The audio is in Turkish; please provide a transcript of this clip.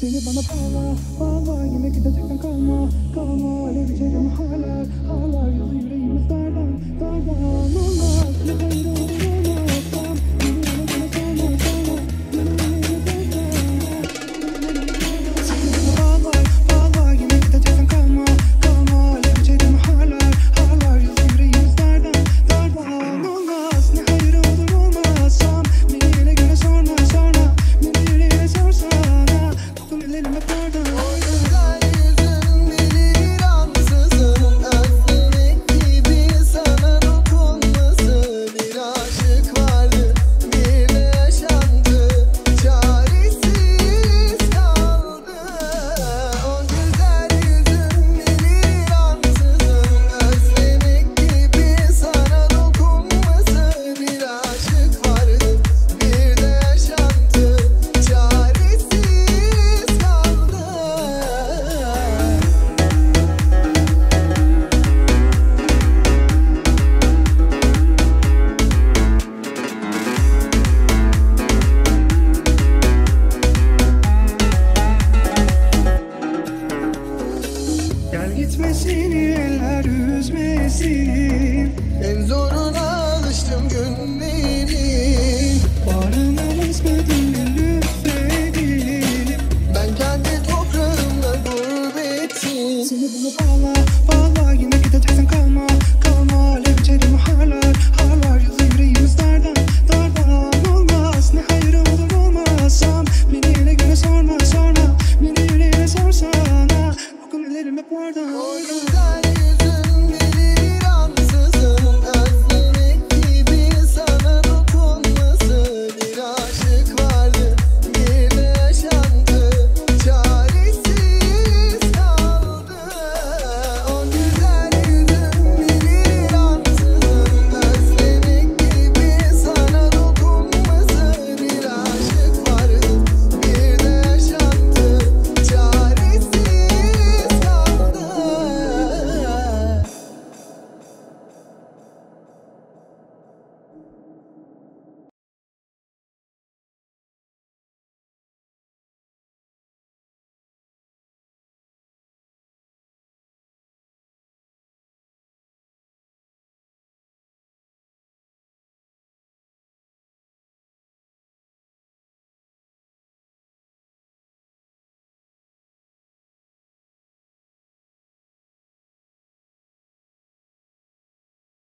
Seni bana bağla bağla. Yine gidecekten kalma kalma. Alev içerim hala hala. Yazı yüreğimiz dardan dardan. the. En zoruna alıştım gün beni Varımı resmedin lütfedelim Ben kendi toprağımda gurbetim Seni bana bağla bağla yine gideceksin kalma kalma. Alev içerim harlar harlar yazı yüreğimiz dardan dardan Olmaz. Ne hayır olur olmaz beni yine güne sorma sorma. Beni yüreğine sorsana. Bakın ellerim hep